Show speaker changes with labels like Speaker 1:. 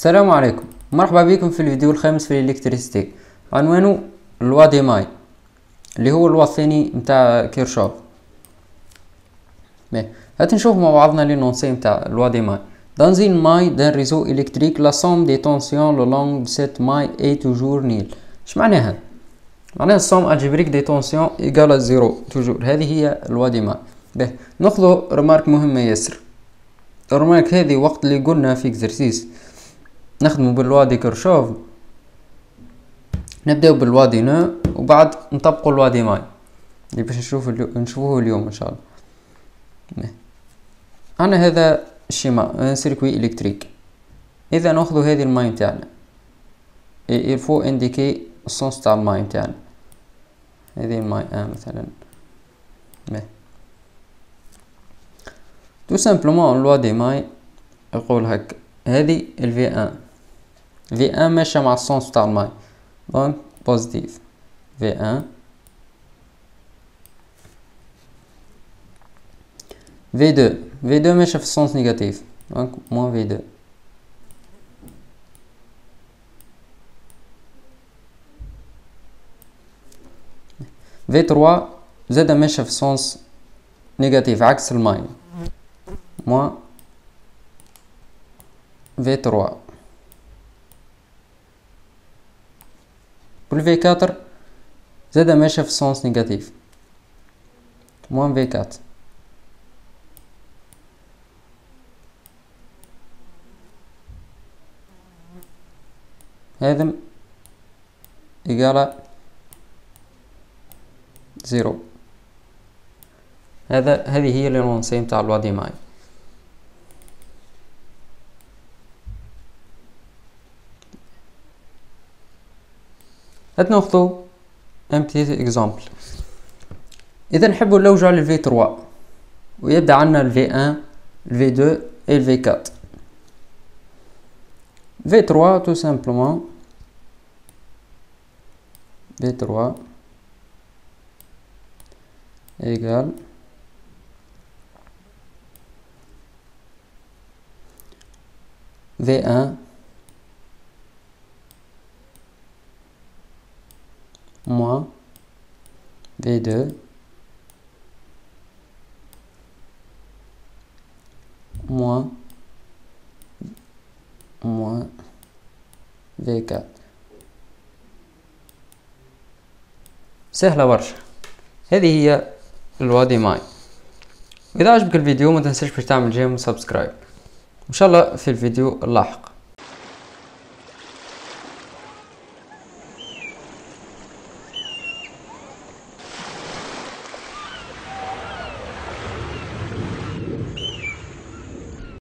Speaker 1: السلام عليكم. مرحبا بكم في الفيديو الخامس في ال électricité عنوانه loi des mailles اللي هو ال loi الثاني متاع كيرشوف. هات نشوف مع بعضنا l'énoncé متاع loi des mailles. Dans une maille d'un réseau électrique, la somme des tensions le long de cette maille est toujours. اش معناها؟ معناها ال somme algébrique des tensions égale zéro toujours هذه هي loi des mailles. به ناخذ remarque مهمة ياسر. ال remarque هذه وقت اللي قلنا في exercice نخدمو بال lois de Kirchhoff. نبداو بال loi des nœuds وبعد نطبقو ال loi des mailles. اللي باش نشوف نشوفوه اليوم إن شاء الله. عندنا هذا ال schéma circuit électrique. إذا ناخذ هذه ال maille نتاعنا. faut indiquer ال sens تاع ال maille نتاعنا. هذه ال maille un مثلا. به تو سامبلومون لوا دي ماي يقول هك هذه الفي إن. V1, mes chameaux sont en positif. V1, V2, V2, mes chameaux sont en. Donc, moins V2. V3, Z êtes en train de faire un sens négatif. Axel, moins V3. والفي كاتر زادا ماشية في السونس نيجاتيف موان في كات هذا égal à zéro هذا هذه هي l'énoncé متاع الوادي ماي هات ناخذو un petit exemple إذا نحبو نلوجو على ال V 3 ويبدأ عندنا ال V 1 ال V 2 et الفي 4 في 3 tout simplement في 3 égale V1 moins V2 moins moins V4 سهلة برشا. هذه هي الوادي ماي إذا عجبك الفيديو ما تنساش باش تعمل j'aime و subscribe. إن شاء الله في الفيديو اللاحق.